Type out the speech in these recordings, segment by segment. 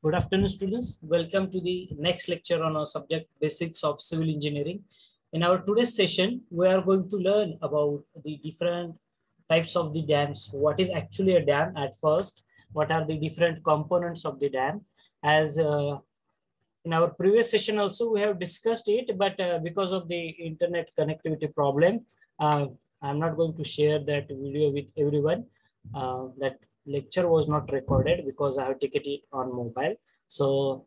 Good afternoon, students. Welcome to the next lecture on our subject, Basics of Civil Engineering. In our today's session, we are going to learn about the different types of the dams. What is actually a dam at first? What are the different components of the dam? As uh, in our previous session also, we have discussed it, but uh, because of the internet connectivity problem, uh, I'm not going to share that video with everyone. Uh, that lecture was not recorded because I have taken it on mobile. So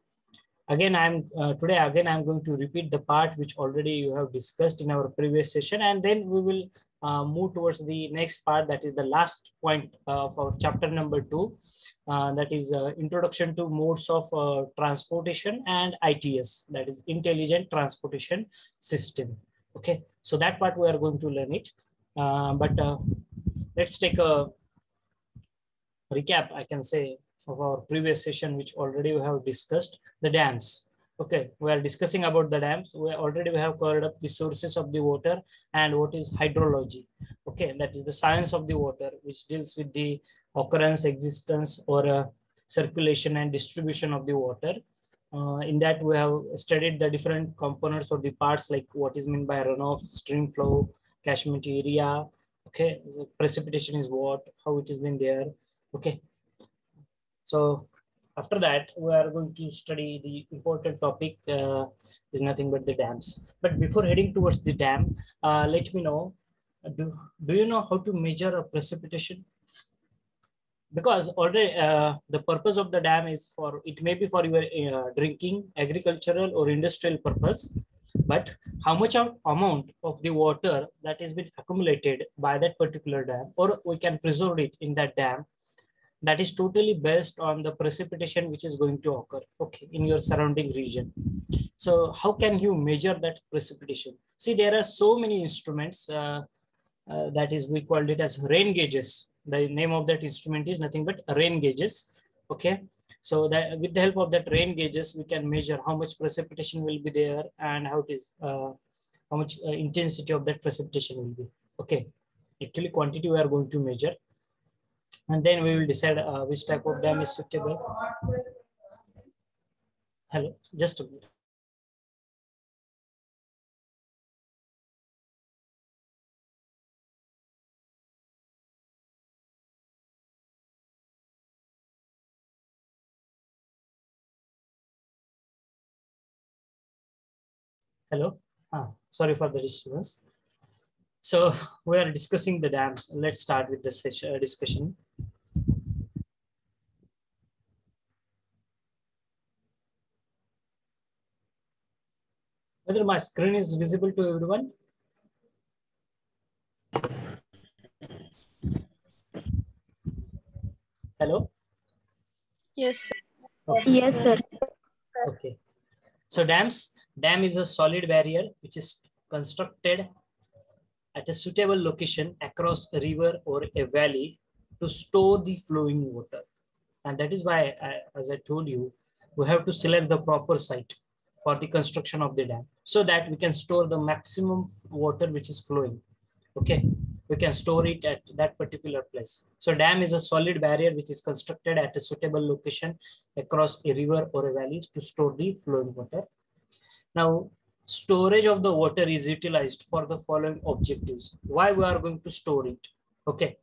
again, I'm uh, today again I'm going to repeat the part which already you have discussed in our previous session, and then we will uh, move towards the next part that is the last point of our chapter number two, uh, that is uh, introduction to modes of uh, transportation and ITS, that is intelligent transportation system. Okay, so that part we are going to learn it, uh, but let's take a recap, I can say, of our previous session, which already we have discussed, the dams. Okay, we are discussing about the dams. We already we have covered up the sources of the water and what is hydrology. Okay, that is the science of the water, which deals with the occurrence, existence, or uh, circulation and distribution of the water. Uh, in that, we have studied the different components or the parts, like what is meant by runoff, stream flow, catchment area. Okay, precipitation is what, how it has been there, Okay. So after that, we are going to study the important topic uh, is nothing but the dams. But before heading towards the dam, uh, let me know, do, do you know how to measure a precipitation? Because already uh, the purpose of the dam is for, it may be for your uh, drinking, agricultural or industrial purpose, but how much of amount of the water that has been accumulated by that particular dam, or we can preserve it in that dam that is totally based on the precipitation which is going to occur okay in your surrounding region. So how can you measure that precipitation? See there are so many instruments uh, uh, that is we called it as rain gauges. The name of that instrument is nothing but rain gauges okay? So that with the help of that rain gauges we can measure how much precipitation will be there and how it is uh, how much uh, intensity of that precipitation will be okay? Actually quantity we are going to measure and then we will decide uh, which type of dam is suitable. Hello, just a minute. Hello, ah, sorry for the disturbance. So we are discussing the dams. Let's start with the uh, discussion. Whether my screen is visible to everyone? Hello? Yes. Sir. Okay. Yes, sir. Okay. So dams, dam is a solid barrier which is constructed at a suitable location across a river or a valley to store the flowing water. And that is why, I, as I told you, we have to select the proper site for the construction of the dam so that we can store the maximum water which is flowing. Okay, we can store it at that particular place. So dam is a solid barrier which is constructed at a suitable location across a river or a valley to store the flowing water. Now, storage of the water is utilized for the following objectives. Why we are going to store it? Okay.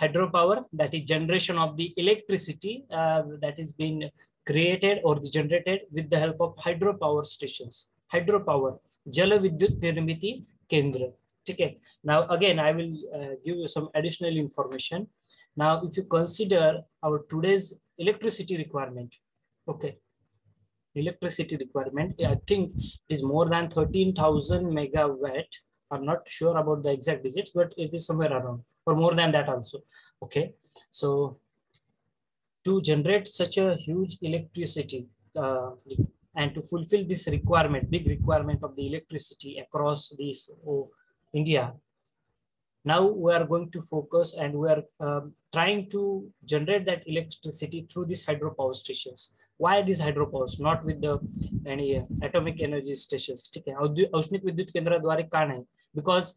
Hydropower, that is generation of the electricity uh, that is being created or generated with the help of hydropower stations. Hydropower, Jala Vidyut Nirmiti Kendra. Okay. Now, again, I will uh, give you some additional information. Now, if you consider our today's electricity requirement, okay, electricity requirement, I think is more than 13,000 megawatt. I'm not sure about the exact digits, but it is somewhere around or more than that also. Okay. So to generate such a huge electricity uh, and to fulfill this requirement, big requirement of the electricity across this oh, India, now we are going to focus and we are um, trying to generate that electricity through these hydropower stations. Why these hydropowers, not with the any uh, atomic energy stations? Because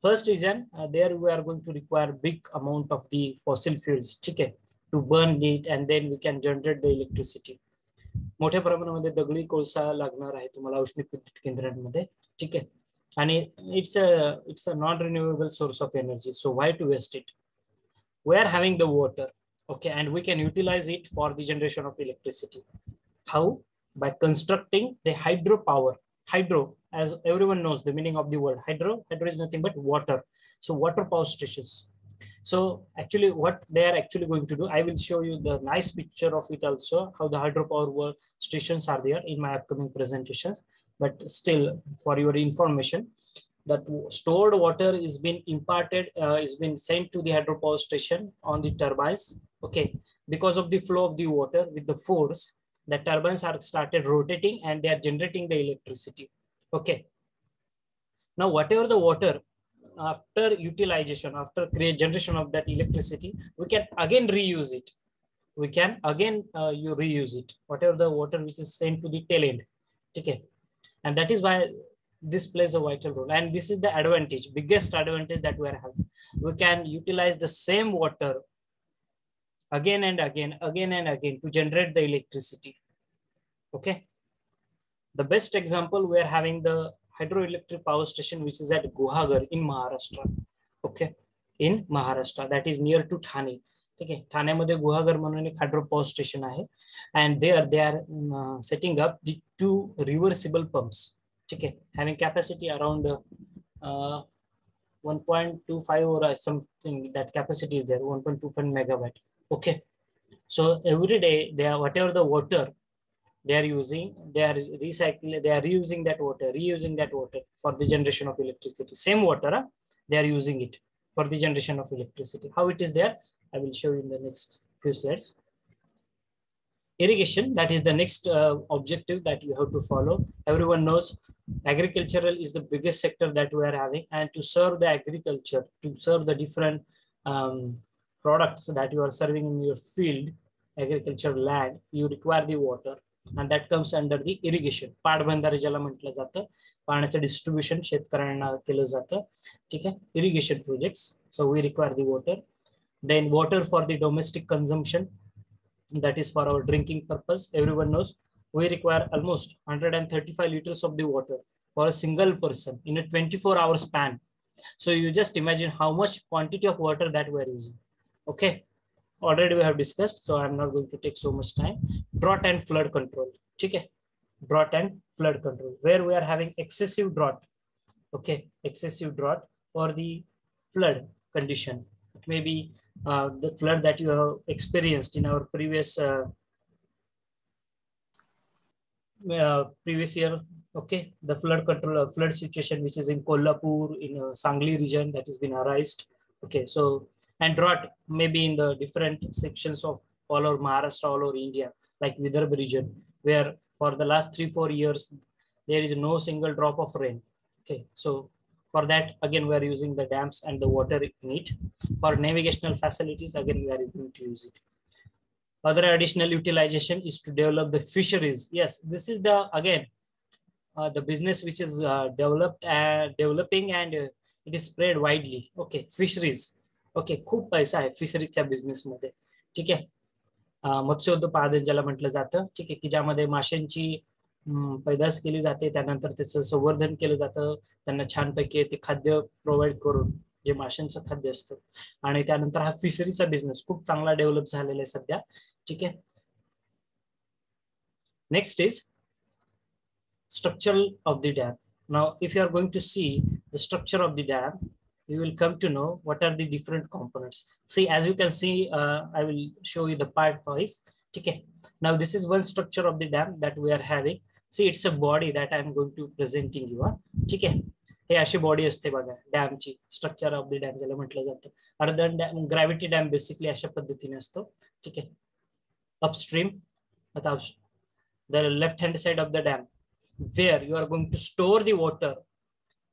first reason, uh, there we are going to require big amount of the fossil fuels. Okay? to burn it and then we can generate the electricity मोठ्या प्रमाणामध्ये दगडी कोळसा लागणार आहे तुम्हाला औष्णिक विद्युत केंद्रांमध्ये ठीक आहे आणि it's a it's a non renewable source of energy so why to waste it we are having the water okay and we can utilize it for the generation of electricity how by constructing the hydropower hydro as everyone knows the meaning of the word hydro hydro is nothing but water so water power stations so actually what they are actually going to do i will show you the nice picture of it also how the hydropower stations are there in my upcoming presentations. But still for your information that stored water is being imparted uh, is being sent to the hydropower station on the turbines okay? Because of the flow of the water with the force the turbines are started rotating and they are generating the electricity okay? Now whatever the water after utilization after create generation of that electricity we can again reuse it. We can again uh, you reuse it whatever the water which is sent to the tail end okay? And that is why this plays a vital role. And this is the advantage biggest advantage that we are having. We can utilize the same water again and again again and again to generate the electricity okay? The best example we are having the hydroelectric power station which is at guhagar in maharashtra okay in maharashtra that is near to thane ठीक आहे ठाण्यामध्ये गुहागर म्हणून एक hydro power station आहे and they are they are setting up the to reversible pumps ठीक आहे having capacity around 1.25 or something that capacity is there 1.2 megawatt okay so every day they are whatever the water they are using they are recycling they are reusing that water reusing that water for the generation of electricity. Same water huh? they are using it for the generation of electricity. How it is there? I will show you in the next few slides. Irrigation that is the next uh, objective that you have to follow. Everyone knows agricultural is the biggest sector that we are having and to serve the agriculture to serve the different um, products that you are serving in your field agriculture land you require the water and that comes under the irrigation पाटबंधारे ज्याला म्हटलं जातं पाण्याचं distribution शेतकऱ्यांना केलं जातं ठीक आहे irrigation projects so we require the water then water for the domestic consumption that is for our drinking purpose everyone knows we require almost 135 liters of the water for a single person in a 24 hour span so you just imagine how much quantity of water that we're using okay already we have discussed so i'm not going to take so much time. Drought and flood control okay? Drought and flood control where we are having excessive drought okay? Excessive drought or the flood condition. It may be uh, the flood that you have experienced in our previous uh, uh, previous year okay? The flood control uh, flood situation which is in kolhapur in uh, sangli region that has been arised okay? So and drought maybe in the different sections of all over maharashtra all over india like vidarbha region where for the last three four years there is no single drop of rain. Okay so for that again we are using the dams and the water in it for navigational facilities again we are going to use it. Other additional utilization is to develop the fisheries. Yes this is the again uh, the business which is uh, developed uh, developing and uh, it is spread widely. Okay fisheries okay खूप पैसा आहे फिशरीजच्या बिझनेसमध्ये ठीक आहे? मत्स्योद्योपादन ज्याला म्हटलं जातं ठीक आहे की ज्यामध्ये माशांची पैदास केली जाते त्यानंतर त्याचं संवर्धन केलं जातं त्यांना छानपैकी ते खाद्य प्रोव्हाइड करून जे माशांचं खाद्य असतं. आणि त्यानंतर हा फिशरीचा बिझनेस खूप चांगला डेव्हलप झालेला आहे सध्या. ठीक आहे? Next is structure of the dam now if you are going to see the structure of the dam you will come to know what are the different components. See, as you can see, uh, I will show you the part wise. Okay. Now, this is one structure of the dam that we are having. See, it's a body that I'm going to presenting you. ठीक आहे हे अशी body असते बघा डॅमची structure of the dam ज्याला म्हटलं जातं earthen dam gravity dam basically अशा पद्धतीने असतो ठीक आहे अपस्ट्रीम आता the left hand side of the dam where you are going to store the water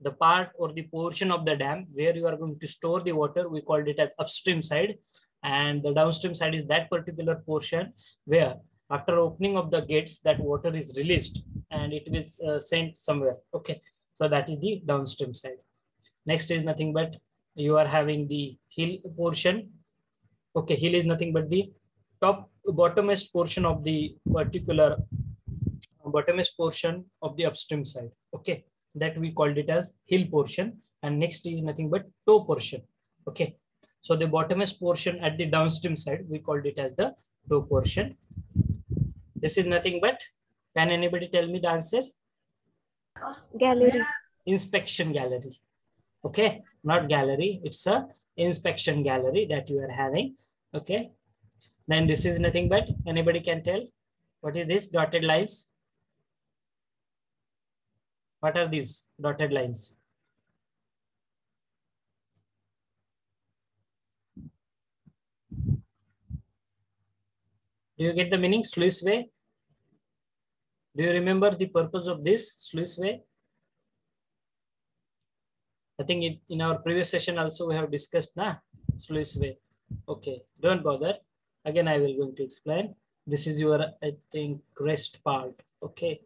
the part or the portion of the dam where you are going to store the water we called it as upstream side. And the downstream side is that particular portion where after opening of the gates that water is released and it is uh, sent somewhere. Okay. So that is the downstream side. Next is nothing but you are having the heel portion. Okay. Heel is nothing but the top bottommost portion of the particular bottommost portion of the upstream side. Okay, that we called it as heel portion. And next is nothing but toe portion. Okay, so the bottommost portion at the downstream side, we called it as the toe portion. This is nothing but, can anybody tell me the answer? Gallery. Inspection gallery. Okay, not gallery, it's a inspection gallery that you are having. Okay, then this is nothing but, anybody can tell? What is this dotted lines? What are these dotted lines? Do you get the meaning? Sluice way? Do you remember the purpose of this sluice way? I think it, in our previous session also we have discussed na sluice way. Okay, don't bother. Again, I will going to explain. This is your, I think, rest part. Okay,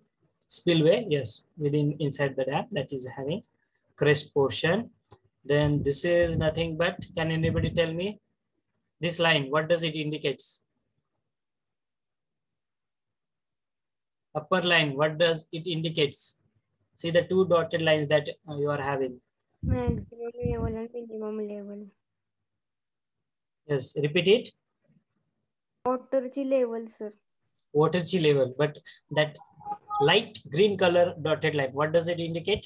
spillway. Yes, within inside the dam that is having crest portion. Then this is nothing but. Can anybody tell me this line? What does it indicates? upper line, what does it indicates? See the two dotted lines that uh, you are having. Maximum level and minimum level. Yes, repeat it. Waterची level, sir. Waterchi level, but that light green color dotted line, what does it indicate?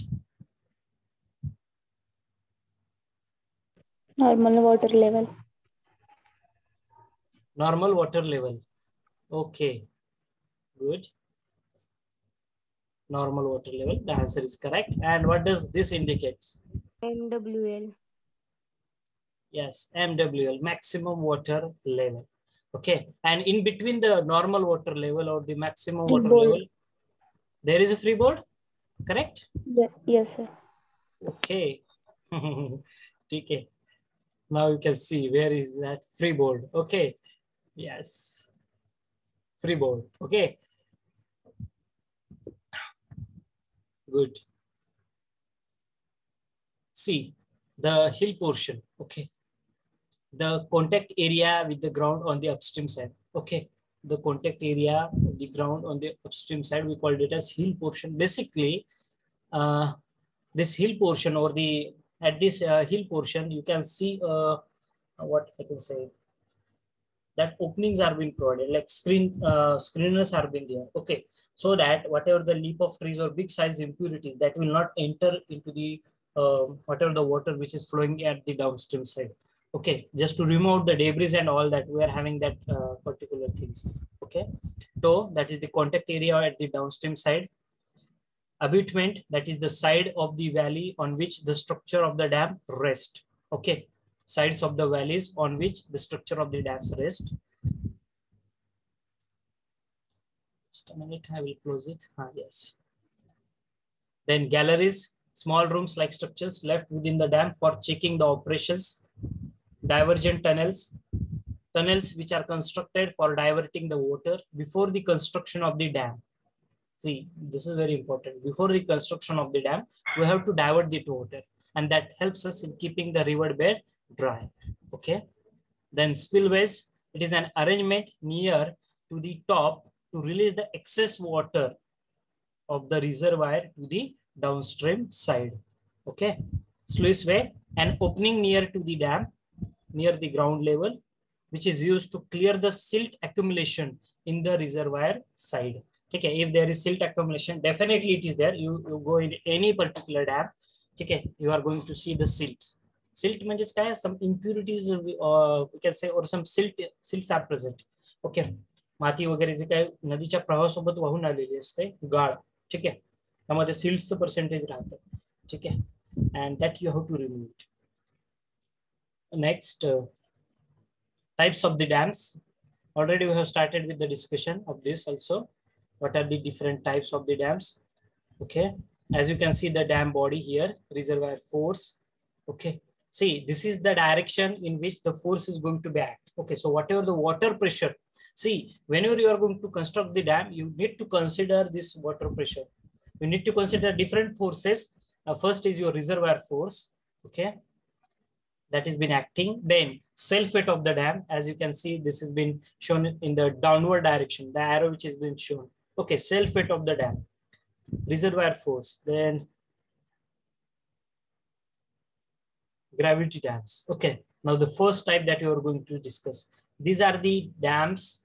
normal water level. Normal water level. Okay, good. Normal water level, the answer is correct. And what does this indicate? MWL. Yes, MWL, maximum water level. Okay, and in between the normal water level or the maximum water level, there is a freeboard, correct? Yes, yes, sir. Okay. okay. Now you can see where is that freeboard. Okay. Yes. Freeboard. Okay. Good. See the heel portion. Okay. The contact area with the ground on the upstream side. Okay. The contact area the ground on the upstream side, we called it as heel portion. Basically, uh, this heel portion or the at this uh, heel portion you can see uh, what i can say that openings are being provided like screen uh, screeners are being there. Okay. So that whatever the leaf of trees or big size impurities that will not enter into the uh, whatever the water which is flowing at the downstream side okay just to remove the debris and all that we are having that uh, particular things. Okay so that is the contact area at the downstream side. Abutment that is the side of the valley on which the structure of the dam rest. Okay sides of the valleys on which the structure of the dams rest. Just a minute i will close it. Ah, yes. Then galleries small rooms like structures left within the dam for checking the operations divergent tunnels tunnels which are constructed for diverting the water before the construction of the dam See, this is very important. Before the construction of the dam, we have to divert the water and that helps us in keeping the river bed dry. Okay. Then spillways, it is an arrangement near to the top to release the excess water of the reservoir to the downstream side. Okay. Sluice way, an opening near to the dam, near the ground level, which is used to clear the silt accumulation in the reservoir side. Okay, if there is silt accumulation, definitely it is there. You, you go in any particular dam, okay, you are going to see the silt. Silt म्हणजेच काय some impurities uh, we can say or some silt silts are present. Okay, माती वगैरे जे काय नदीच्या प्रवाहासोबत वाहून आलेली असते गाळ ठीक आहे त्यामध्ये सिल्टचं पर्सेंटेज राहतं ठीक आहे and that you have to remove it Next, uh, types of the dams. Already we have started with the discussion of this also. What are the different types of the dams? Okay, as you can see the dam body here, reservoir force. Okay, see this is the direction in which the force is going to be act. Okay, so whatever the water pressure, see whenever you are going to construct the dam, you need to consider this water pressure. You need to consider different forces. Uh, first is your reservoir force. Okay, that has been acting. Then self weight of the dam, as you can see, this has been shown in the downward direction, the arrow which has been shown. Okay, self weight of the dam, reservoir force, then gravity dams. Okay, now the first type that you are going to discuss. These are the dams,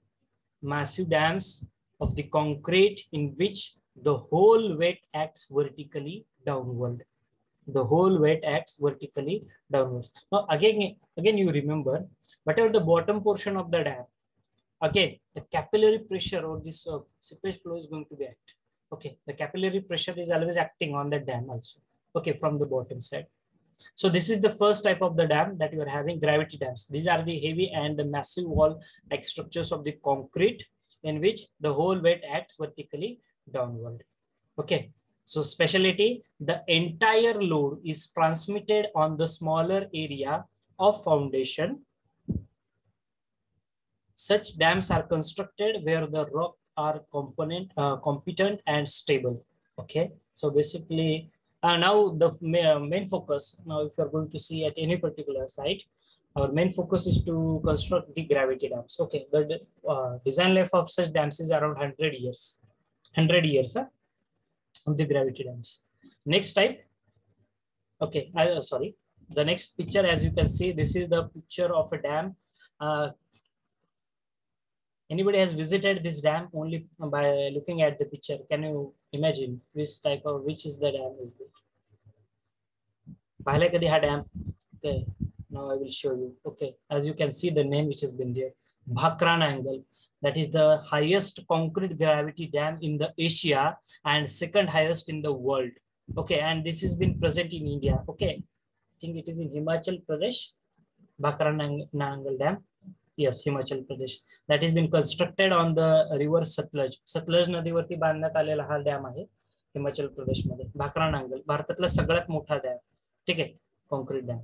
massive dams of the concrete in which the whole weight acts vertically downward. The whole weight acts vertically downwards. Now again, again you remember, whatever the bottom portion of the dam, again the capillary pressure or this uh, flow is going to be act. Okay, the capillary pressure is always acting on the dam also. Okay, from the bottom side. So this is the first type of the dam that you are having gravity dams. These are the heavy and the massive wall like structures of the concrete in which the whole weight acts vertically downward. Okay, so speciality, the entire load is transmitted on the smaller area of foundation. Such dams are constructed where the rock are component, uh, competent and stable. Okay, so basically uh, now the main focus, now if you're going to see at any particular site, our main focus is to construct the gravity dams. Okay, the uh, design life of such dams is around 100 years. 100 years huh, of the gravity dams. Next type. Okay, uh, sorry. The next picture, as you can see, this is the picture of a dam. Uh, anybody has visited this dam only by looking at the picture? Can you imagine which type of, which is the dam is built? पाहिले कधी हा dam? Okay, now I will show you. Okay, as you can see the name which has been there, Bhakran angle that is the highest concrete gravity dam in the Asia and second highest in the world. Okay, and this has been present in India. Okay, I think it is in Himachal Pradesh, Bhakranangal Dam. Yes, Himachal Pradesh. That has been constructed on the river Satluj. Satluj नदीवरती बांधण्यात आलेला हा dam आहे हिमाचल प्रदेशमध्ये भाकरानांगल भारतातला सगळ्यात मोठा dam ठीक आहे concrete dam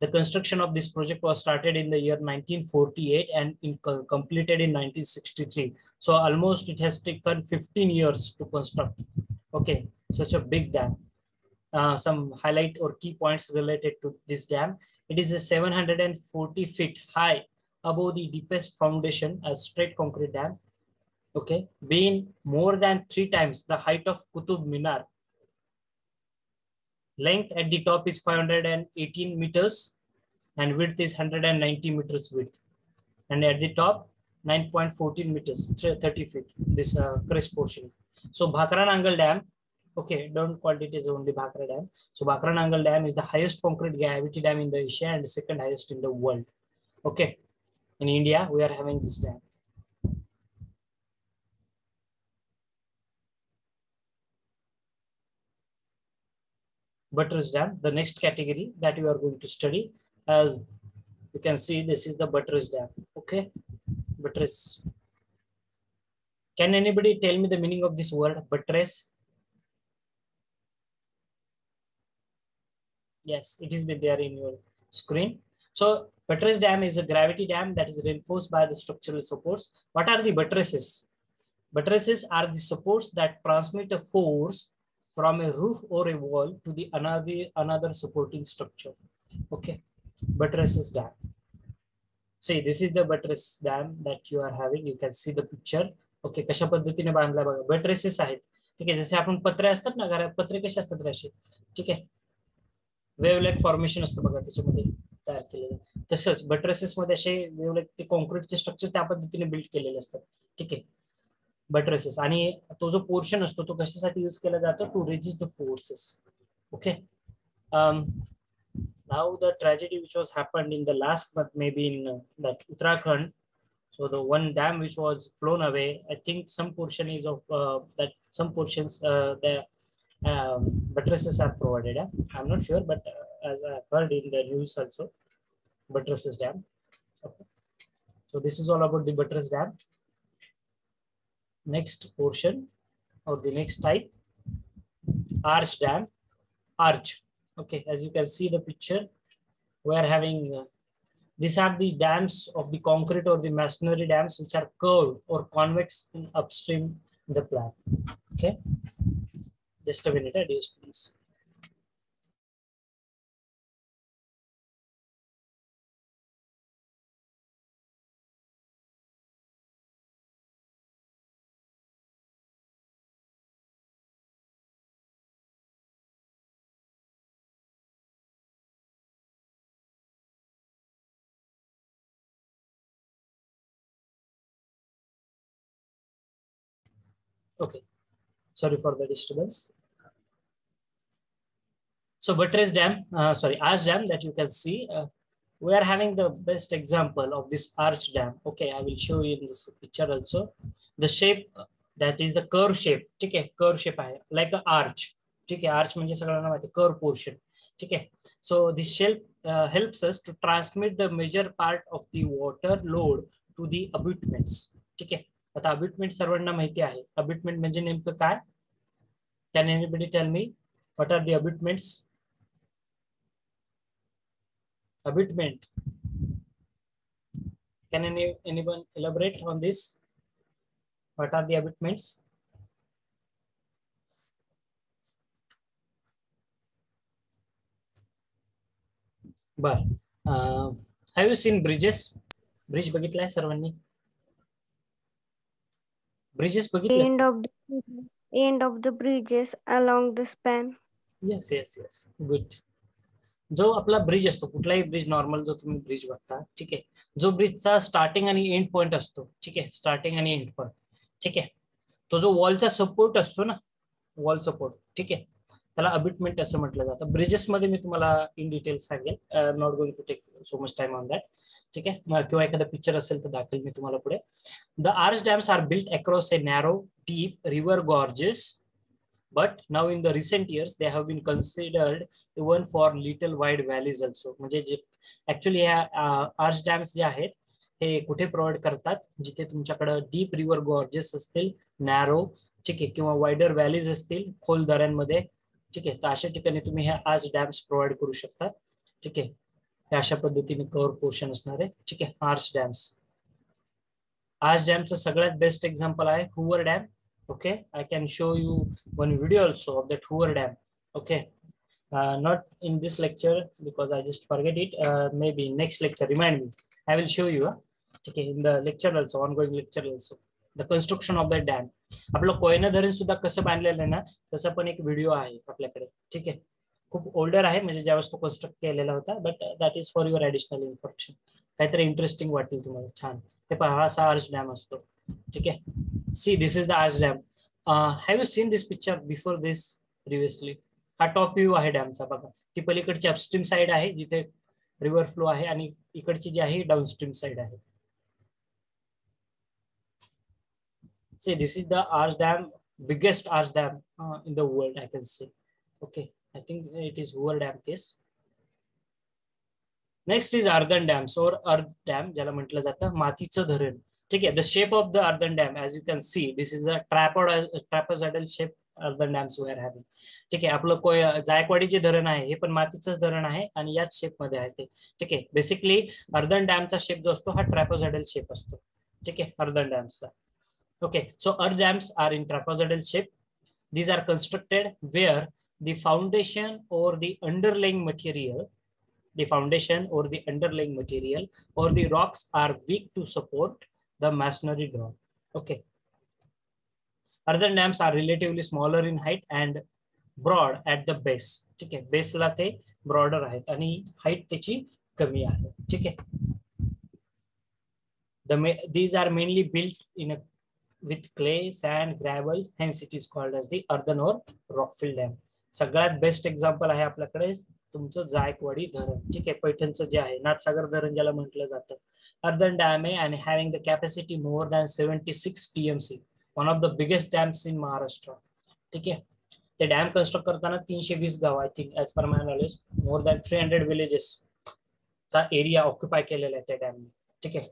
the construction of this project was started in the year 1948 and in, completed in 1963. So almost it has taken 15 years to construct. Okay, such a big dam. Uh, some highlight or key points related to this dam. It is a 740 feet high above the deepest foundation, a straight concrete dam. Okay, being more than three times the height of Qutub Minar, Length at the top is 518 meters and width is 190 meters width. And at the top, 9.14 meters, 30 feet, this uh, crest portion. So Bhakranangal Dam, okay, don't call it as only Bhakra Dam. So Bhakranangal Dam is the highest concrete gravity dam in the Asia and the second highest in the world. Okay, in India, we are having this dam. Buttress dam, the next category that you are going to study as you can see this is the buttress dam. Okay, buttress. Can anybody tell me the meaning of this word buttress? Yes, it is there in your screen. So buttress dam is a gravity dam that is reinforced by the structural supports. What are the buttresses? Buttresses are the supports that transmit a force from a roof or a wall to the another another supporting structure okay buttresses dam see this is the buttress dam that you are having you can see the picture okay कशा पद्धतीने बांधला बघा बट्रेसेस आहेत ठीक आहे जसे आपण पत्रे असतात ना घरात पत्रे कसे असतात असे ठीक आहे वेवलेक फॉर्मेशन असतं बघा त्याच्यामध्ये तयार केलेलं तसंच बट्रेसेस मध्ये असे वेवलेक ते कॉन्क्रीटचे स्ट्रक्चर त्या पद्धतीने बिल्ड केलेले असतात ठीक आहे बट्रेसेस आणि तो जो पोर्शन असतो तो कशासाठी यूज केला जातो to resist the forces okay now the tragedy which was happened in the last month maybe in uh, that uttarakhand so the one dam which was flown away i think some portion is of uh, that some portions uh, the um, buttresses are provided eh? i'm not sure but uh, as i heard in the news also buttresses dam okay. so this is all about the buttress dam next portion or the next type. Arch dam arch. Okay as you can see the picture we are having uh, these are the dams of the concrete or the masonry dams which are curved or convex in upstream the plan. Okay? Just a minute please Okay, sorry for the disturbance. So buttress dam, uh, sorry, arch dam that you can see, uh, we are having the best example of this arch dam. Okay, I will show you in this picture also. The shape, uh, that is the curve shape, okay, curve shape, like an arch. Okay, arch means the curve portion. Okay, so this shape uh, helps us to transmit the major part of the water load to the abutments. Okay, आता abutment सर्वना महत्ति है abutment anybody tell me what are the abutments abutment can any anyone elaborate on this what are the abutments बर have you seen bridges bridge बगित सर्वानी? Bridges बघितले End of the end of the bridges along the span. Yes yes yes good जो आपला bridge असतो कुठलाही bridge normal जो तुम्ही bridge बघता ठीक आहे? जो ब्रिजचा स्टार्टिंग आणि एंड पॉइंट असतो ठीक आहे? स्टार्टिंग आणि एंड पॉइंट ठीक आहे? तो जो वॉलचा सपोर्ट असतो ना वॉल सपोर्ट ठीक आहे? त्याला अबिटमेंट असं म्हटलं जातं. ब्रिजेस मध्ये मी तुम्हाला इन डिटेल सांगेल. Not going to take so much time on that ठीक आहे? किंवा एखादा पिक्चर असेल तर दाखवेल मी तुम्हाला पुढे. The arch dams are built across a narrow deep river gorges but now in the recent years they have been considered even for little wide valleys also म्हणजे जे ऍक्च्युली ह्या uh, आर्च डॅम्स जे आहेत हे कुठे provide करतात? जिथे तुमच्याकडे डीप रिव्हर गॉर्जेस असतील नॅरो ठीक आहे किंवा वायडर व्हॅलीज असतील खोल दऱ्यांमध्ये ठीक है तो अशा ठिका तुम्हें ह्या आज डैम्स प्रोवाइड करू शकता. ठीक है अशा पद्धति कवर पोर्शन ठीक है आर्स डैम्स आर्स च सगत बेस्ट एक्साम्पल है Hoover dam okay I can show you one video also of that Hoover dam okay not in this lecture because I just forget it maybe next lecture remind me I will show you ठीक है in the lecture also on going lecture also the construction of the dam आपलं कोयना धरण सुद्धा कसं बांधलेलं आहे ना तसं पण एक व्हिडिओ आहे आपल्याकडे. ठीक आहे? खूप ओल्डर आहे म्हणजे ज्यावेळेस तो कन्स्ट्रक्ट केलेला होता but that is for your additional information काहीतरी इंटरेस्टिंग वाटेल तुम्हाला छान. हे पहा हा असा आर्स डॅम असतो. ठीक आहे? See this is the arch dam have you seen this picture before this previously हा टॉप व्ह्यू आहे डॅमचा बघा. ती पलीकडची अपस्ट्रीम साइड आहे जिथे रिव्हर फ्लो आहे आणि इकडची जी आहे डाऊनस्ट्रीम साइड आहे. see this is the arch dam biggest arch dam uh, in the world i can say okay i think it is hoover dam case next is earthen dam सोर अर्थ dam ज्याला म्हटलं जातं मातीचं धरण ठीक आहे the shape of the earthen dam as you can C this is the ट्रॅपॉड ट्रॅपोझायडल shape earthen dams wear having ठीक आहे आपलं कोय जायकवाडी जे धरण आहे हे पण मातीचं धरण आहे आणि याच शेप मध्ये आहे ते ठीक आहे बेसिकली अर्धन डॅमचा शेप जो असतो हा ट्रॅपोझायडल शेप असतो ठीक आहे earthen डॅम्सचा okay so earth dams are in ट्रॅपोझायडल shape these are constructed where the foundation or the underlying material the foundation or the underlying material or the rocks are weak to support the masonry drawn. Okay. Earthen dams are relatively smaller in height and broad at the base. ठीक आहे बेसला ते broader आहेत आणि height त्याची कमी आहे ठीक आहे the these are mainly built in a with clay sand gravel hence it is called as the earthen or rockfill dam. सगळ्यात बेस्ट एक्झाम्पल आहे आपल्याकडे तुमचं जायकवाडी धरण. ठीक आहे पैठणचं जे आहे नाथसागर धरण ज्याला म्हटलं जातं. अर्धन डॅम आहे आणि having the capacity more than seventy six TMC one of the biggest dams in Maharashtra ठीक आहे ते डॅम कन्स्ट्रक्ट करताना तीनशे वीस गाव I think as per my knowledge more than three hundred villages चा एरिया ऑक्युपाय केलेला आहे त्या डॅमने ठीक आहे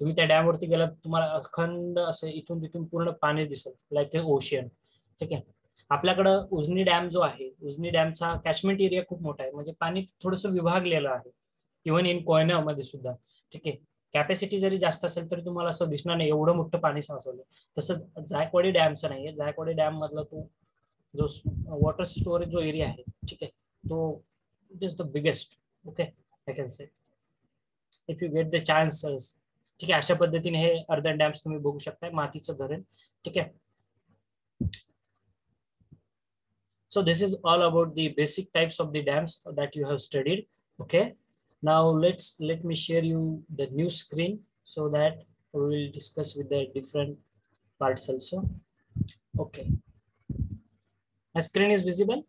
तुम्ही त्या डॅम वरती गेलात तुम्हाला अखंड असं इथून तिथून पूर्ण पाणी दिसत लाईक ए ओशियन ठीक आहे? आपल्याकडं उजनी डॅम जो आहे उजनी डॅमचा कॅचमेंट एरिया खूप मोठा आहे. म्हणजे पाणी थोडस विभागलेलं आहे. इव्हन इन कोयनामध्ये सुद्धा. ठीक आहे? कॅपॅसिटी जरी जास्त असेल तरी तुम्हाला असं दिसणार नाही. एवढं मोठं पाणी साचवलं तसंच जायकवाडी डॅमचं नाहीये. जायकवाडी डॅम मधला तो जो वॉटर स्टोरेज जो एरिया आहे ठीक आहे? तो it is the biggest okay I can say if you get the chances ठीक है अशा पद्धति ने अर्धन डैम्स तुम्हें बोलू शकता है मातीच धरण. ठीक है so this is all about the basic types of the dams that you have studied okay now let's let me share you the new screen so that we will discuss with the different parts also okay screen is visible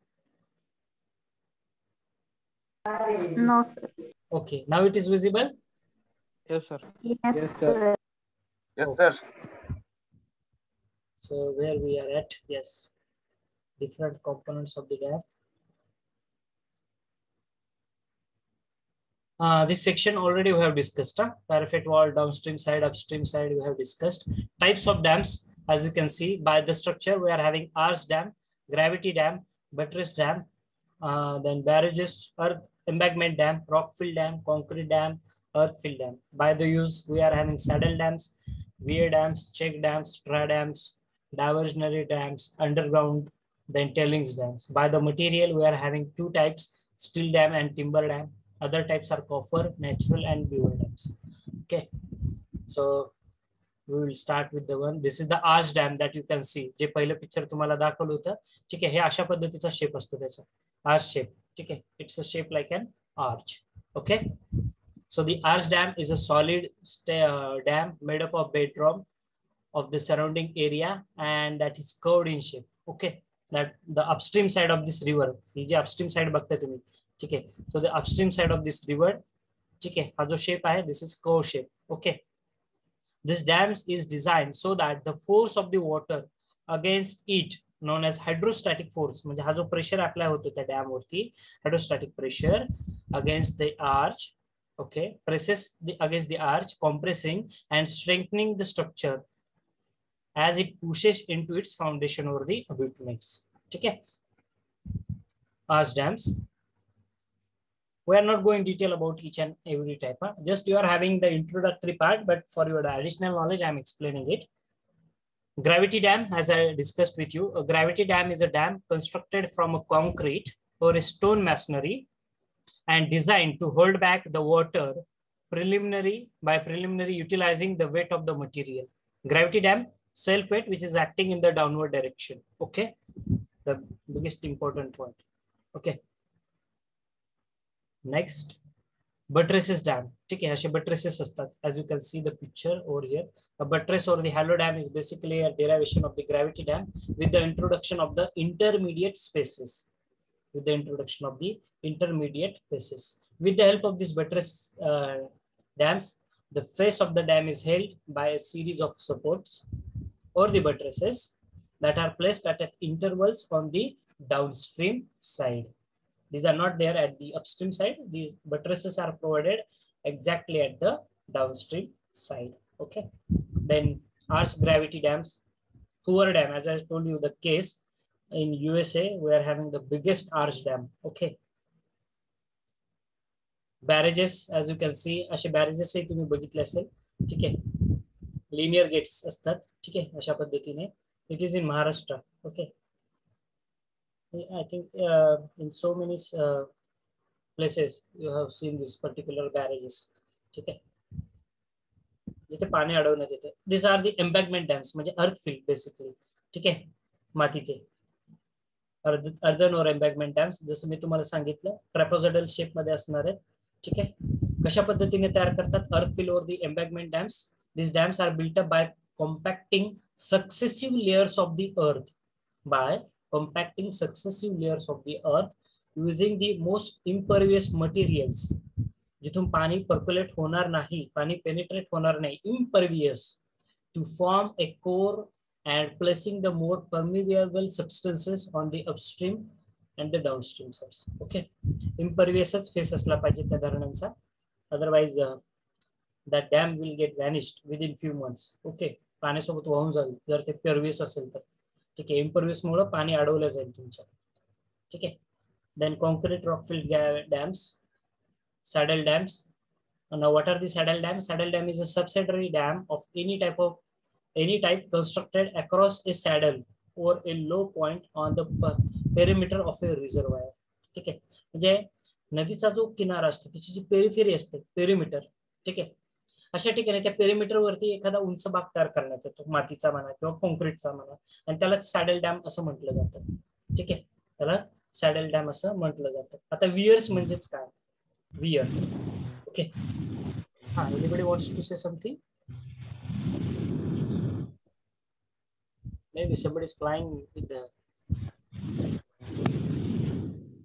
no sir okay now it is visible Yes, sir. Yes, Yes, sir. sir. Yes, sir. So where we are at? Yes. Different components of the dam. Uh, this section already we have discussed. Huh? Parapet wall, downstream side, upstream side, we have discussed. Types of dams, as you can see by the structure, we are having arch dam, gravity dam, buttress dam, uh, then barrages, earth embankment dam, rock fill dam, concrete dam, earth fill dam. By the use, we are having saddle dams, weir dams, check dams, stra dams, diversionary dams, underground, then tailings dams. By the material, we are having two types, steel dam and timber dam. Other types are copper, natural and beaver dams. Okay. So we will start with the one. This is the arch dam that you can see. जे पहिलं picture तुम्हाला दाखवलं होतं ठीक आहे हे अशा पद्धतीचा shape असतो त्याचा आर्च शेप ठीक आहे it's a shape like an arch okay So the arch dam is a solid sta- uh, dam made up of bedrock of the surrounding area and that is curved in shape. Okay, that the upstream side of this river, he ji upstream side बघताय तुम्ही, ठीक आहे. So the upstream side of this river, ठीक आहे, हा जो shape आहे, this is curve shape. Okay. This dams is designed so that the force of the water against it known as hydrostatic force म्हणजे हा जो प्रेशर अप्लाय होतो त्या डॅम वरती hydrostatic pressure against the arch okay. Presses the against the arch compressing and strengthening the structure as it pushes into its foundation over the abutments okay. Arch dams. We are not going detail about each and every type huh? just you are having the introductory part but for your additional knowledge i'm explaining it. Gravity dam as i discussed with you a gravity dam is a dam constructed from a concrete or a stone masonry and designed to hold back the water preliminary by preliminary utilizing the weight of the material. Gravity dam, self weight, which is acting in the downward direction. Okay, the biggest important point. Okay. Next, buttresses dam. ठीक आहे असे buttresses असतात. As you can see the picture over here, a buttress or the hollow dam is basically a derivation of the gravity dam with the introduction of the intermediate spaces. With the introduction of the intermediate spaces. With the help of these buttress uh, dams, the face of the dam is held by a series of supports or the buttresses that are placed at intervals on the downstream side. These are not there at the upstream side. These buttresses are provided exactly at the downstream side. Okay. Then arch gravity dams, Hoover Dam, as I told you, the case in USA, we are having the biggest arch dam. Okay. Barrages as you can सी असे barrages तुम्ही बघितले असेल ठीक आहे linear gets असतात ठीक आहे अशा पद्धतीने it is in Maharashtra okay I think in so many places you have seen this particular barrages ठीक आहे जिथे पाणी अडवण्यात येते दिस आर दी एम्बॅकमेंट डॅम्स म्हणजे अर्थ फील्ड बेसिकली ठीक आहे मातीचे अर्ध अर्धन और एम्बॅगमेंट डॅम्स जसं मी तुम्हाला सांगितलं ट्रॅपोझोडल शेपमध्ये असणार आहेत. ठीक आहे? कशा पद्धतीने तयार करतात? Earth fill over the embankment dams this dams are built up by compacting successive layers of the earth by compacting successive layers of the earth using the most impervious materials जिथून पाणी पर्क्युलेट होणार नाही पाणी penetrate होणार नाही. Impervious to form a core and placing the more permeable substances on the upstream and the downstream sides. Okay. Impervious face असला पाहिजे त्या धरणांचा otherwise uh, that dam will get vanished within few months. Okay. पाण्यासोबत वाहून जाईल जर ते pervious असेल तर ठीक आहे impervious मुळे पाणी अडवलं जाईल तुमचं ठीक आहे then concrete rock filled dams saddle dams now what are the saddle dams saddle dam is a subsidiary dam of any type of any type constructed across a saddle or a low point on the perimeter of a reservoir. ठीक आहे? म्हणजे नदीचा जो किनारा असतो त्याची जी periphery असते perimeter ठीक आहे? अशा ठिकाणी त्या पेरिमीटरवरती एखादा उंच भाग तयार करण्यात येतो मातीचा म्हणा किंवा कॉन्क्रीटचा म्हणा. आणि त्याला सॅडल डॅम असं म्हटलं जातं. ठीक आहे? त्याला सॅडल डॅम असं म्हटलं जातं. आता वियर्स म्हणजेच काय? Weir okay? हा anybody wants to say something Maybe somebody is flying with the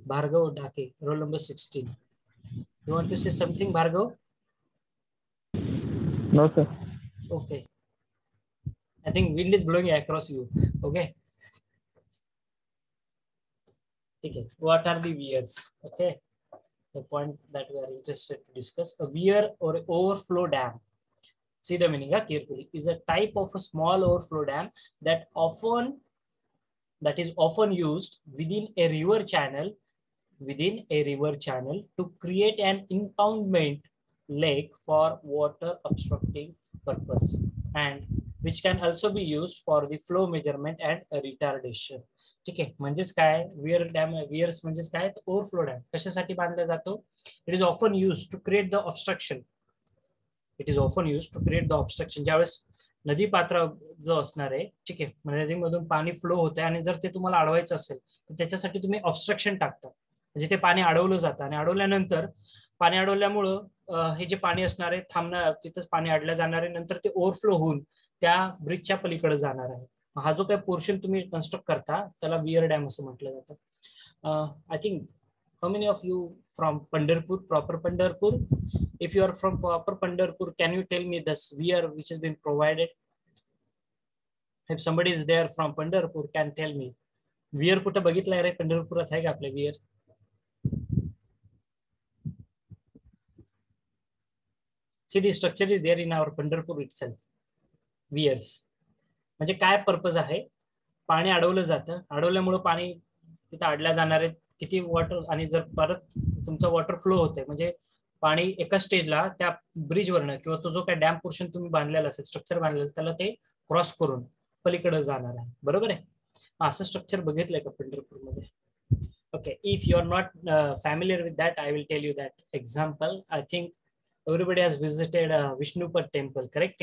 Bhargav Dake, roll number 16. You want to say something, Bhargav? No, sir. Okay. I think wind is blowing across you. Okay. Okay. What are the weirs? Okay. The point that we are interested to discuss. A weir or overflow dam See the meaning huh, carefully. Is a type of a small overflow dam that often that is often used within a river channel within a river channel to create an impoundment lake for water obstructing purpose and which can also be used for the flow measurement and retardation ठीक आहे म्हणजेच काय where dam विअर्स म्हणजेच काय overflow dam कशासाठी बांधला जातो it is often use to create the obstruction it is often use to create the obstruction ज्यावेळेस नदी पात्र जो असणार आहे ठीक आहे म्हणजे नदीमधून पाणी फ्लो होते आणि जर ते तुम्हाला अडवायचं असेल तर त्याच्यासाठी तुम्ही ऑब्स्ट्रक्शन टाकता. म्हणजे ते पाणी अडवलं जातं आणि अडवल्यानंतर पाणी अडवल्यामुळं हे जे पाणी असणार आहे थांबणार तिथंच पाणी अडलं जाणार आहे नंतर ते ओव्हरफ्लो होऊन त्या ब्रिजच्या पलीकडे जाणार आहे. हा जो काही पोर्शन तुम्ही कन्स्ट्रक्ट करता त्याला वियर डॅम असं म्हटलं जातं. I think how many of you from Pandarpur, proper Pandarpur? If you are from proper Pandarpur, can you tell me the sphere which has been provided? If somebody is there from Pandarpur, can tell me. Weir कुठं बघितलं रे पंढरपुरात आहे का आपल्या weir See the structure is there in our Pandharpur itself. Weirs. म्हणजे काय purpose आहे पाणी अडवलं जातं अडवल्यामुळं पाणी तिथं अडल्या जाणारे किती वॉटर आणि जर परत तुमचं वॉटर फ्लो होतंय म्हणजे पाणी एका स्टेजला त्या ब्रिजवरनं किंवा तो जो काय डॅम पोर्शन तुम्ही बांधलेला असेल स्ट्रक्चर बांधलेलं त्याला ते क्रॉस करून पलीकडे जाणार आहे. बरोबर आहे? असं स्ट्रक्चर बघितलंय का पंढरपूरमध्ये? Okay if you are not familiar with that I will tell you that example I think everybody has visited uh, correct temple, correct?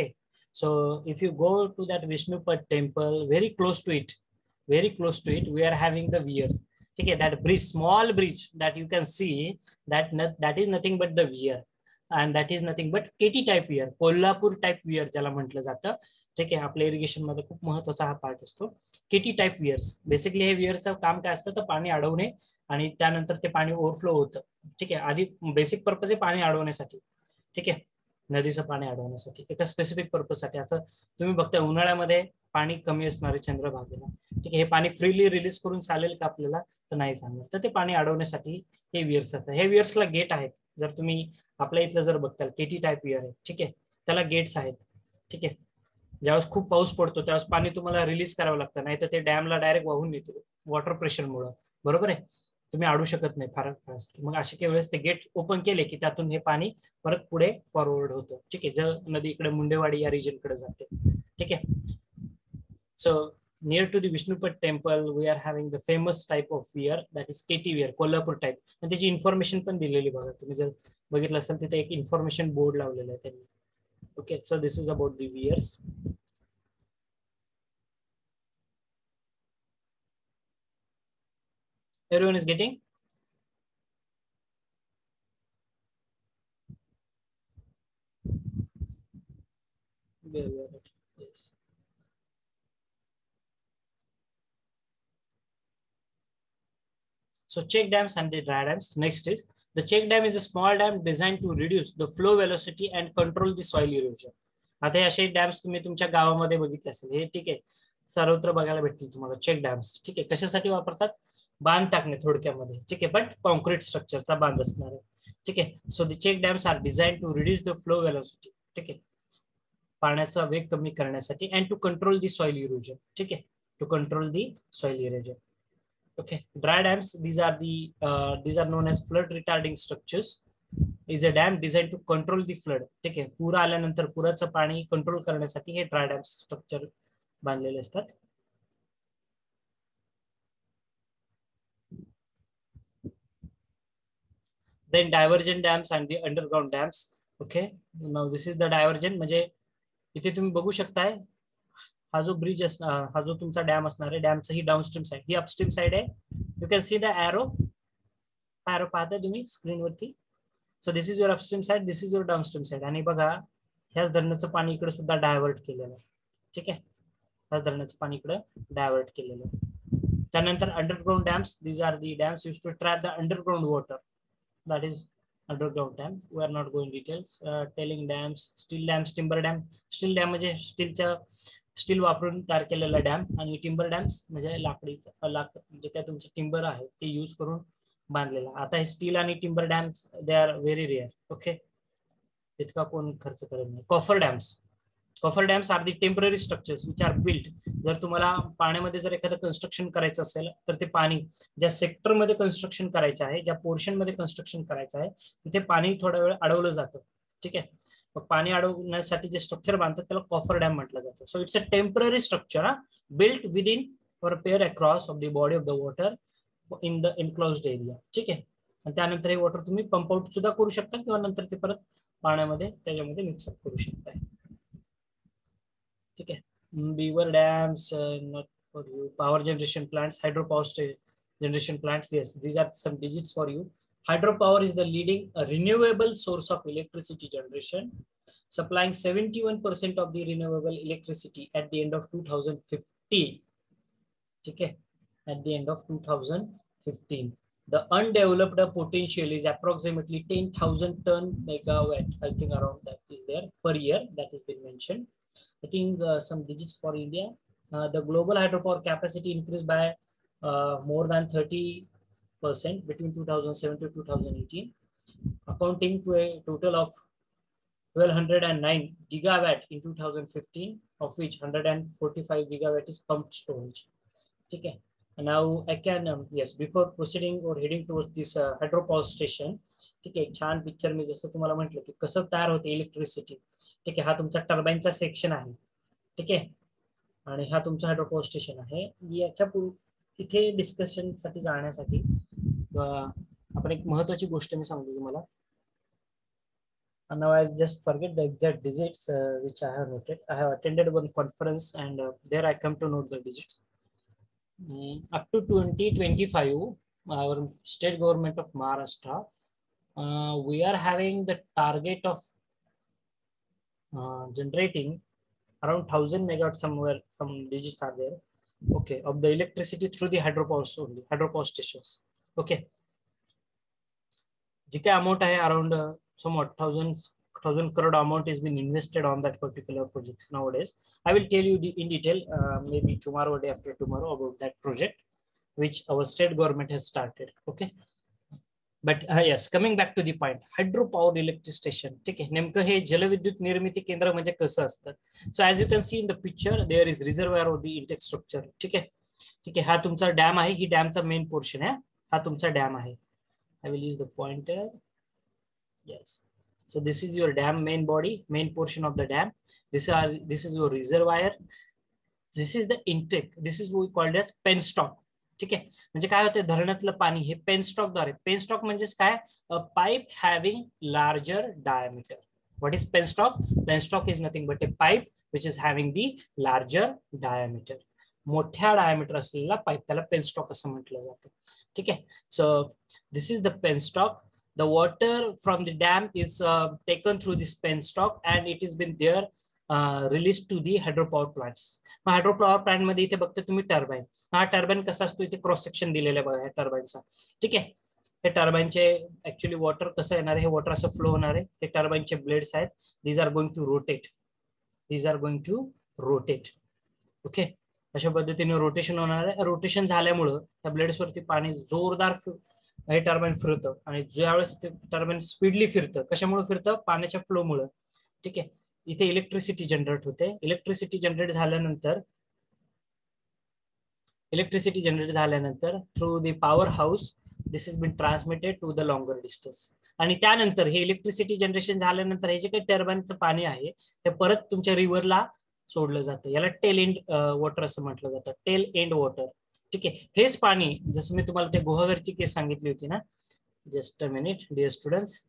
So if you go to that temple temple, very close to it, very close to it, we are having the ठीक आहे that bridge small bridge that you can see that that is nothing but the weir and that is nothing but KT type weir Kolhapur type weir ज्याला म्हटलं जातं. ठीक आहे आपल्या इरिगेशनमध्ये खूप महत्त्वाचा हा पार्ट असतो. केटी टाईप वियर्स बेसिकली हे वियरचं काम काय असतं तर पाणी अडवणे आणि त्यानंतर ते पाणी ओव्हरफ्लो होतं. ठीक आहे आधी बेसिक पर्पज आहे पाणी अडवण्यासाठी. ठीक आहे नदीचं पाणी अडवण्यासाठी. एका स्पेसिफिक पर्पजसाठी असं तुम्ही बघताय उन्हाळ्यामध्ये पाणी कमी असणारे चंद्रभागेला. ठीक आहे हे पाणी फ्रीली रिलीज करून चालेल का आपल्याला? तर नाही सांगणार तर ते पाणी अडवण्यासाठी हे वियर्स असतात. हे वियर्सला गेट आहेत. जर तुम्ही आपल्या इथलं जर बघताल केटी टाईप वियर आहे. ठीक आहे त्याला गेट्स आहेत. ठीक आहे ज्यावेळेस खूप पाऊस पडतो त्यावेळेस पाणी तुम्हाला रिलीज करावं लागतं. नाही तर ते डॅमला डायरेक्ट वाहून येते वॉटर प्रेशरमुळं बरोबर आहे? तुम्ही अडू शकत नाही फार फास्ट मग अशा काही वेळेस ते गेट ओपन केले की त्यातून हे पाणी परत पुढे फॉरवर्ड होतं. ठीक आहे जर नदी इकडे मुंडेवाडी या रिजनकडे जाते. ठीक आहे So near to the Vishnupad temple, we are having the famous type of weir that is KT weir, Kolhapur type. And this information pan dilele information board Okay, so this is about the weirs. Everyone is getting. There we. So check dams and the dry dams. Next is the check dam is a small dam designed to reduce the flow velocity and control the soil erosion. आता हे असे dams तुम्ही तुमच्या गावामध्ये बघितले असेल. हे ठीक आहे. सर्वत्र बघायला भेटतील तुम्हाला चेक डॅम्स ठीक आहे. कशासाठी वापरतात? बांध टाकणे थोडक्यामध्ये. ठीक आहे. बट कॉन्क्रीट स्ट्रक्चरचा बांध असणार आहे. ठीक आहे. So the check dams are design to reduce the flow velocity ठीक आहे. पाण्याचा वेग कमी करण्यासाठी and to control the soil erosion ठीक आहे. To control the soil erosion Okay, dry dams, these are the, uh, these are known as flood retarding structures. Is a dam design to control the flood ठीक आहे पूर आल्यानंतर पुराचं पाणी control करण्यासाठी हे dry dam structure बांधलेले असतात. Then diversion dams and the underground dams okay this is the diversion म्हणजे इथे तुम्ही बघू शकताय हा जो ब्रिज असणार हा जो तुमचा डॅम असणार आहे डॅमचं ही डाऊनस्ट्रीम साईड ही अपस्ट्रीम साईड आहे. You can see the arrow arrow पाहताय तुम्ही स्क्रीनवरती so this is your upstream side this is your downstream side आणि बघा ह्याच धरणाचं पाणी इकडे सुद्धा डायव्हर्ट केलेलं आहे. ठीक आहे? ह्याच धरणाचं पाणी इकडे डायव्हर्ट केलेलं आहे. त्यानंतर underground dams these are the dams use to trap the underground water that is underground dam we are not going details telling dams steel dams timber dam steel dam म्हणजे स्टीलच्या स्टील वापरून तयार केलेला dam आणि timber dams म्हणजे लाकडी लाकड जे म्हणजे काय तुमचे टिंबर आहे ते यूज करून बांधलेला. आता हे स्टील आणि timber dams they are very rare okay इतका कोण खर्च करत नाही. Coffer dams. Coffer dams are the temporary structures which are build जर तुम्हाला पाण्यामध्ये जर एखादं कन्स्ट्रक्शन करायचं असेल तर ते पाणी ज्या सेक्टरमध्ये कन्स्ट्रक्शन करायचं आहे ज्या पोर्शनमध्ये कन्स्ट्रक्शन करायचं आहे तिथे पाणी थोडा वेळ अडवलं जातं ठीक आहे? मग पाणी अडवण्यासाठी जे स्ट्रक्चर बांधतात त्याला कॉफर डॅम म्हटलं जातं. So it's a temporary structure built with in or pair across of the body of the water in the enclosed area ठीक हे वॉटर तुम्ही पंप आउट सुद्धा करू शकता किंवा नंतर ते मिक्सअप करू शकताय ठीक आहे? Beaver dams not for you power generation plants hydro power generation plants, yes, these are some digits for you. Hydropower is the leading uh, renewable source of electricity generation supplying 71% of the renewable electricity at the end of 2015 okay? At the end of 2015 the undeveloped potential is approximately 10,000 ton megawatt i think around that is there per year that has been mentioned. I think uh, some digits for india. Uh, the global hydropower capacity increased by uh, more than 30% between 2007 to 2018, accounting to a total of 1209 gigawatt in 2015, of which 145 gigawatt is pumped storage. Okay. Now I can, um, yes, before proceeding or heading towards this uh, hydropower station, ठीक आहे छान picture मी जसं तुम्हाला म्हटलं की कसं तयार होते इलेक्ट्रिसिटी ठीक आहे हा तुमचा टर्बाईनचा सेक्शन आहे ठीक आहे आणि हा तुमचा हायड्रोपॉवर स्टेशन आहे याच्या इथे डिस्कशन साठी जाण्यासाठी आपण एक महत्वाची गोष्ट मी सांगतो तुम्हाला now I just forget the exact digits uh, which I have noted. I have attended one conference and uh, there I come to note the digits. Mm, up to 2025, our state government of Maharashtra, uh, we are having the target of generating around 1000 megawatt somewhere, some digits are there. okay of the electricity through the hydropower only hydropower stations okay जी काय amount आहे around somewhat thousand thousand crore amount has been invested on that particular projects nowadays i will tell you in detail uh, maybe tomorrow or day after tomorrow about that project which our state government has started okay but yes coming back to the point hydro power electric station ठीक आहे नेमकं हे जलविद्युत निर्मिती केंद्र म्हणजे कसं असतं सो as you can see in the picture there is रिझर्वयर of the intake structure ठीक आहे ठीक आहे हा तुमचा डॅम आहे ही डॅमचा मेन पोर्शन आहे हा तुमचा डॅम आहे. I will use the pointer yes So this is your dam main body, main portion of the dam. This are this is your reservoir. This is the intake. This is what we called as penstock. ठीक आहे? म्हणजे काय होतं धरणातलं पाणी हे पेनस्टॉकद्वारे penstock म्हणजेच काय? A pipe having larger diameter what is penstock penstock is nothing but a pipe which is having the larger diameter मोठ्या diameter असलेला पाईप त्याला पेनस्टॉक असं म्हटलं जातं. ठीक आहे? So this is the penstock the water from the dam is taken through this penstock and it is has there release to the hydropower plants mug hydropower प्लांटमध्ये इथे बघते तुम्ही टर्बाईन हा टर्बाईन कसा असतो? इथे क्रॉस सेक्शन दिलेला बघा टर्बाईनचा ठीक आहे? हे टर्बाईनचे ऍक्च्युली वॉटर कसं येणार आहे? हे वॉटर असं फ्लो होणार आहे. हे टर्बाईनचे ब्लेड्स आहेत. These are going to rotate these are going to rotate okay अशा पद्धतीने रोटेशन होणार आहे. रोटेशन झाल्यामुळं त्या ब्लेड्स वरती पाणी जोरदार हे टर्बाईन फिरतं आणि ज्यावेळेस ते टर्बाईन स्पीडली फिरतं कशामुळे फिरतं? पाण्याच्या फ्लोमुळं ठीक आहे? इथे इलेक्ट्रिसिटी जनरेट होते. इलेक्ट्रिसिटी जनरेट झाल्यानंतर इलेक्ट्रिसिटी जनरेट झाल्यानंतर through the power house this is been transmitted to the longer distance आणि त्यानंतर हे इलेक्ट्रिसिटी जनरेशन झाल्यानंतर हे जे काही टर्बाईनचं पाणी आहे ते परत तुमच्या रिव्हरला सोडलं जातं. याला टेल एंड वॉटर असं म्हटलं जातं. टेल एंड वॉटर ठीक आहे. हेच पाणी जसं मी तुम्हाला ते गुहागरची केस सांगितली होती ना. Just a minute dear students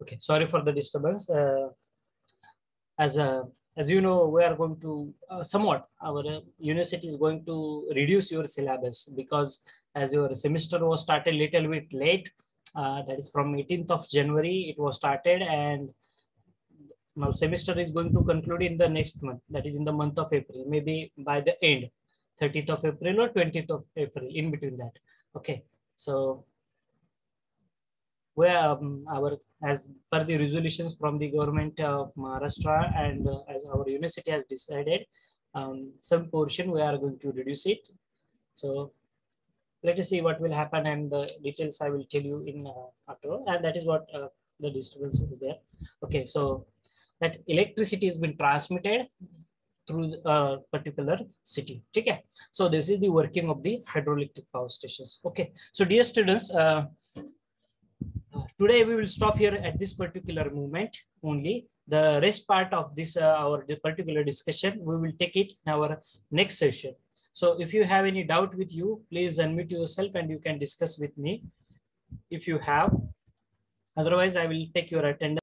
Okay, sorry for the disturbance. Uh, as a as you know, we are going to uh, somewhat our uh, university is going to reduce your syllabus because as your semester was started little bit late. Uh, that is from 18th of January it was started and now semester is going to conclude in the next month that is in the month of April maybe by the end 30th of April or 20th of April in between that. Okay, so where um, our as per the resolutions from the government of Maharashtra and uh, as our university has decided um, some portion we are going to reduce it. So let us see what will happen and the details I will tell you in uh, after and that is what uh, the disturbance will be there. Okay, so that electricity has been transmitted through a particular city. Okay, so this is the working of the hydroelectric power stations. Okay, so dear students, uh, today we will stop here at this particular moment only. The rest part of this uh, our particular discussion, we will take it in our next session. So if you have any doubt with you, please unmute yourself and you can discuss with me if you have. Otherwise, I will take your attendance.